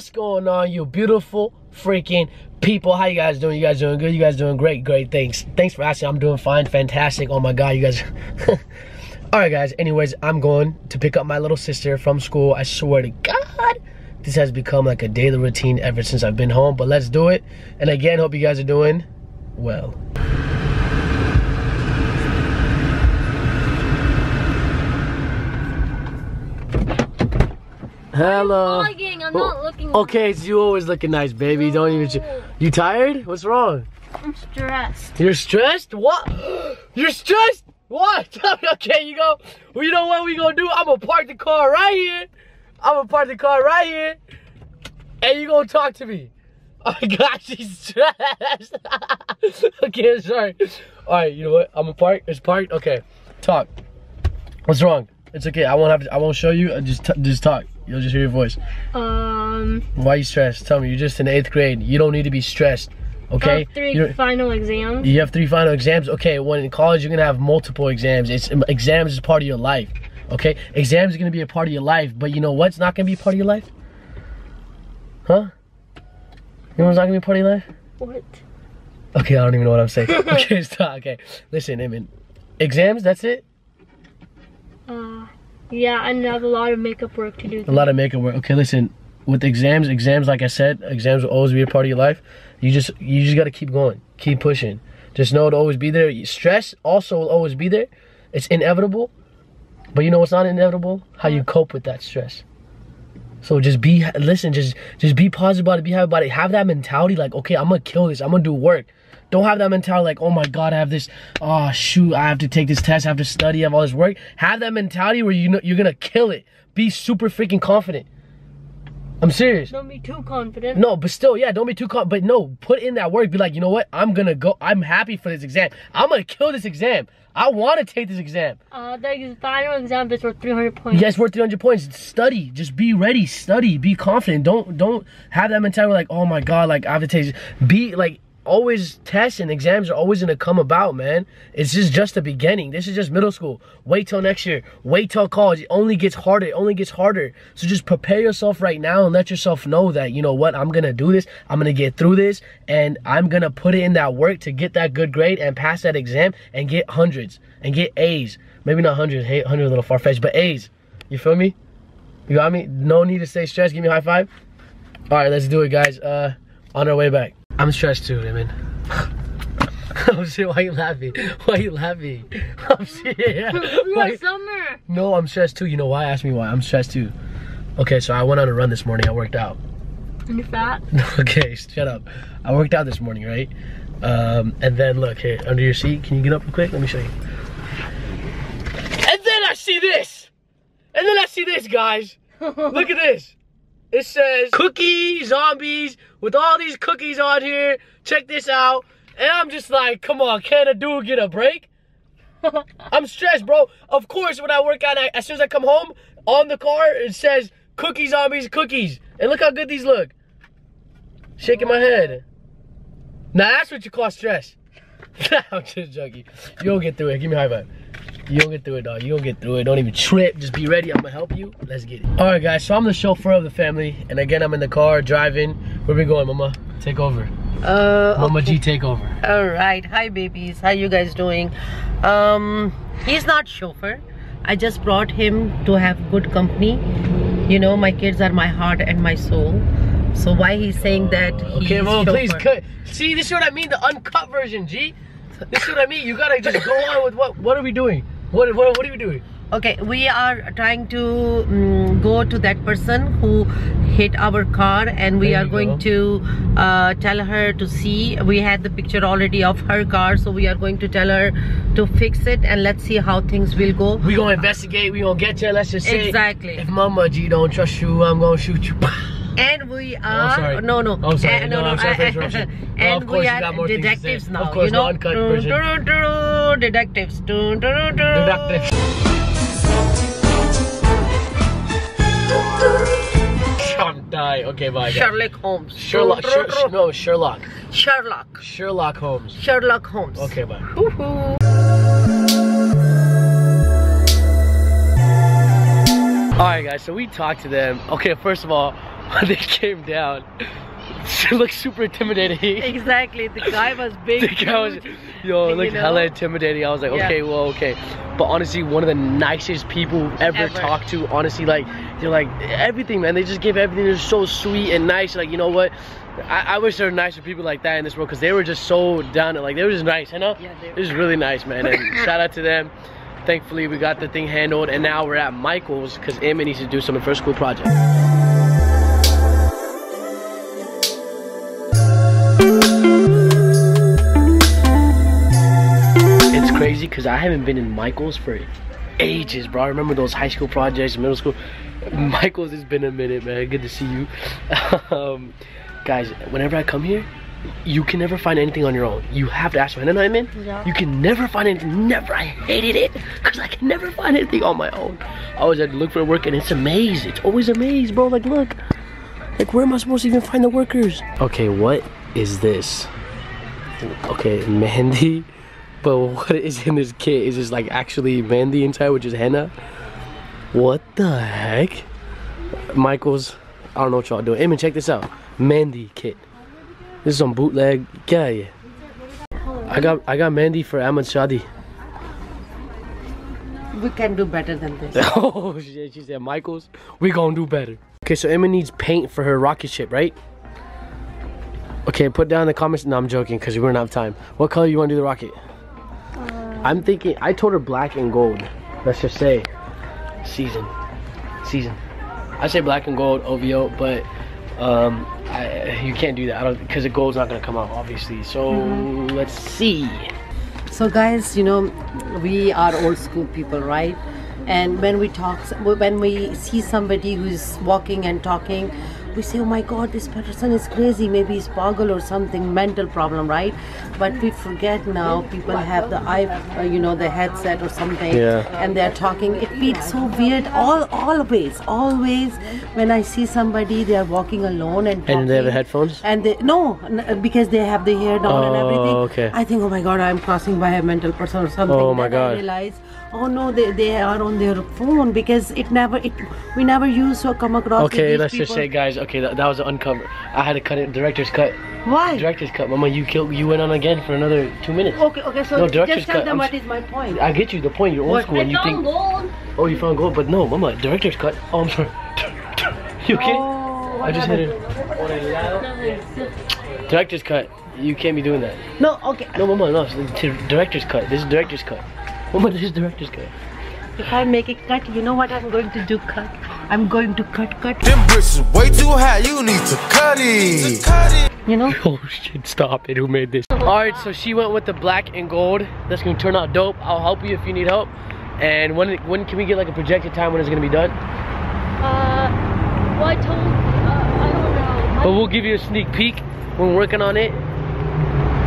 What's going on, you beautiful freaking people? How you guys doing? You guys doing good? You guys doing great? Great, thanks. Thanks for asking. I'm doing fine, fantastic. Oh my God, you guys. All right, guys. Anyways, I'm going to pick up my little sister from school. I swear to God, this has become like a daily routine ever since I've been home. But let's do it. And again, hope you guys are doing well. Hello. vlogging, I'm not oh, looking Okay, so you always looking nice, baby. Don't even. You tired? What's wrong? I'm stressed. You're stressed? What? You're stressed? What? okay, you go. Well, you know what we gonna do? I'm gonna park the car right here. I'm gonna park the car right here, and you gonna talk to me. Oh my gosh, she's stressed. okay, sorry. All right, you know what? I'm gonna park. It's parked. Okay, talk. What's wrong? It's okay. I won't have. To, I won't show you. I just t- just talk. You'll just hear your voice. Um, Why you stressed? Tell me. You're just in eighth grade. You don't need to be stressed. Okay. I have three You don't- final exams. you have three final exams. Okay, when in college you're gonna have multiple exams. It's exams is part of your life. Okay, exams are gonna be a part of your life. But you know what's not gonna be a part of your life? Huh? You know what's not gonna be a part of your life? What? Okay, I don't even know what I'm saying. okay, stop. Okay, listen, Eamon. Exams. That's it. Yeah, and I have a lot of makeup work to do. A lot of makeup work. Okay, listen. With exams, exams, like I said, exams will always be a part of your life. You just, you just gotta keep going, keep pushing. Just know it'll always be there. Stress also will always be there. It's inevitable. But you know what's not inevitable? How you cope with that stress. So just be, listen, just, just be positive about it. Be happy about it. Have that mentality, like, okay, I'm gonna kill this. I'm gonna do work. Don't have that mentality like, oh my god, I have this. Oh shoot, I have to take this test. I have to study. I have all this work. Have that mentality where you know you're gonna kill it. Be super freaking confident. I'm serious. Don't be too confident. No, but still, yeah, don't be too confident. But no, put in that work. Be like, you know what? I'm gonna go. I'm happy for this exam. I'm gonna kill this exam. I want to take this exam. Uh, the final exam is worth 300 points. Yes, worth 300 points. Study. Just be ready. Study. Be confident. Don't don't have that mentality like, oh my god, like I have to take. this. Be like always tests and exams are always gonna come about, man. It's just just the beginning. This is just middle school. Wait till next year. Wait till college. It only gets harder. It only gets harder. So just prepare yourself right now and let yourself know that you know what I'm gonna do this. I'm gonna get through this, and I'm gonna put in that work to get that good grade and pass that exam and get hundreds and get A's. Maybe not hundreds. Hey, hundred a little far fetched, but A's. You feel me? You got me? No need to stay stressed. Give me a high five. All right, let's do it, guys. Uh, on our way back. I'm stressed too, I mean. I'm serious. Why you laughing? Why you laughing? I'm serious. We Why- are summer. no, I'm stressed too. You know why? Ask me why. I'm stressed too. Okay, so I went on a run this morning. I worked out. And you're fat. okay, shut up. I worked out this morning, right? Um, and then look here under your seat. Can you get up real quick? Let me show you. And then I see this. And then I see this, guys. Look at this. It says cookie zombies with all these cookies on here. Check this out. And I'm just like, come on, can a dude get a break? I'm stressed, bro. Of course, when I work out, I, as soon as I come home, on the car, it says cookie zombies, cookies. And look how good these look. Shaking my head. Now that's what you call stress. I'm just joking. You'll get through it. Give me a high five. You'll get through it, dog. You'll get through it. Don't even trip. Just be ready. I'm gonna help you. Let's get it. All right, guys. So I'm the chauffeur of the family, and again, I'm in the car driving. Where we going, Mama? Take over. Uh, Mama Jee, take over. all right. Hi, babies. How you guys doing? Um, he's not chauffeur. I just brought him to have good company. You know, my kids are my heart and my soul. So why he's saying that he's Okay, Mama, please cut. See, this is what I mean. The uncut version, G. This is what I mean. You gotta just go on with what? What are we doing? What? What, what are we doing? Okay, we are trying to mm, go to that person who hit our car, and we There are going go. to uh, tell her to see. We had the picture already of her car, so we are going to tell her to fix it, and let's see how things will go. We're gonna investigate. we're gonna get you. Let's just say. Exactly. If Mama Jee don't trust you, I'm gonna shoot you. And we are sorry. no no Oh, sorry. Uh, No, I'm sorry for interruption. No, and of we are got more things to say. detectives Of now. course, you know, no uncut Dun, version. dun, dun, detectives. Deductive. I'm. Okay, bye. Guys. Sherlock Holmes. Sherlock. Dun, Sher- dun, dun. no, Sherlock. Sherlock. Sherlock Holmes. Sherlock Holmes. Okay, bye. All right, guys. So we talked to them. Okay, first of all, when they came down, it looked super intimidating. Exactly. The guy was big. The guy was, yo, it You looked know? hella intimidating. I was like, Yeah. okay, well, okay. But honestly, one of the nicest people ever, Ever. talked to. Honestly, like, they're like, everything, man. They just give everything. They're so sweet and nice. Like, you know what? I, I wish there were nicer people like that in this world because they were just so down to, like, they were just nice, you know? Yeah, they It was really nice, man. And shout out to them. Thankfully, we got the thing handled, and now we're at Michael's because Emma needs to do some for her school project. Crazy because I haven't been in Michael's for ages, bro. I remember those high school projects, middle school. Michael's has been a minute, man. Good to see you. um, guys, whenever I come here, you can never find anything on your own. You have to ask for Hannah man. Yeah. You can never find anything. Never. I hated it because I can never find anything on my own. I always had to look for work, and it's a maze. It's always a maze, bro. Like, look. Like, where am I supposed to even find the workers? Okay, what is this? Okay, mehndi. But what is in this kit? Is this like actually mehndi inside, which is henna? What the heck? Michael's, I don't know what y'all doing. Eamon, check this out. mehndi kit. This is some bootleg. Yeah, yeah. I got I got mehndi for Ahmad Shadi. We can do better than this. oh shit, she said Michael's. We gonna do better. Okay, so Emma needs paint for her rocket ship, right? Okay, put down in the comments. No, I'm joking because we don't have time. What color you want to do the rocket? I'm thinking. I told her black and gold. Let's just say season, season. I say black and gold OVO, but um, I, you can't do that. I don't because the gold's not gonna come out, obviously. So let's see. So guys, you know, we are old school people, right? And when we talk, when we see somebody who's walking and talking, we say, "Oh my God, this person is crazy. Maybe he's pagal or something, mental problem, right?" But we forget now. People have the i, uh, you know, the headset or something, Yeah. and they're talking. It feels so weird. All, always, always, when I see somebody, they are walking alone and talking. And they have headphones. And they no, n- because they have the hair down and Oh, everything. okay. I think, oh my god, I'm crossing by a mental person or something. Oh my Then God. I realize, oh no, they, they are on their phone because it never, it we never used to come across. Okay, these let's just say, guys. Okay, that, that was an uncover. I had to cut it. Director's cut. Why? Director's cut. Mama, you killed. You went on again for another two minutes. Okay, okay, so No, director's just tell cut. them I'm what s- is my point. I get you the point. You're old What? school, and you think, gold. Oh, you found gold, but no, Mama, director's cut. Oh, I'm sorry. you okay? Oh, I just hit it. Director's cut. You can't be doing that. No, okay. No, Mama, no. It's director's cut. This is director's cut. Mama, this is director's cut. If I make it cut, you know what I'm going to do? Cut. I'm going to cut, cut. Them bricks is way too high, you need to cut it. Cut it. You know. Oh shit, stop it. Who made this? Alright, so she went with the black and gold. That's gonna turn out dope. I'll help you if you need help. And when when can we get like a projected time when it's gonna be done? Uh, well, I told, uh, I don't know. But we'll give you a sneak peek when we're working on it.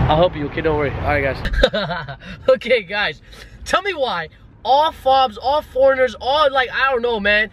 I'll help you, okay? Don't worry. Alright guys. okay guys, tell me why all fobs, all foreigners, all like I don't know, man.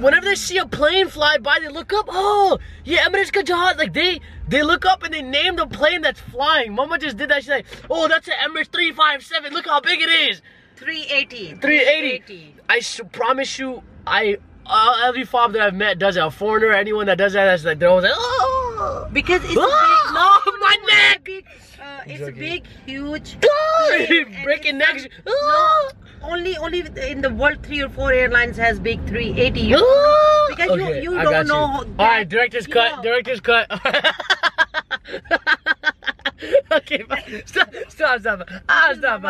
Whenever they see a plane fly by, they look up. Oh, yeah, Emirates Kajat. Like they, they look up and they name the plane that's flying. Mama just did that. She's like, "Oh, that's an Emirates 357. Look how big it is. 380. 380." I s- promise you, I uh, every fob that I've met does it. A foreigner, anyone that does that, that's like they're always like, "Oh." Because it's Ah! a big, Oh, my neck! Big, uh, it's a big, huge. Ah! plane and Breaking it's necks. No, Ah! only only in the world three or four airlines has big 380. Ah! Because you- you I don't got know All that- right, director's cut. Yeah. Director's cut. okay, stop, stop, stop. Ah, stop.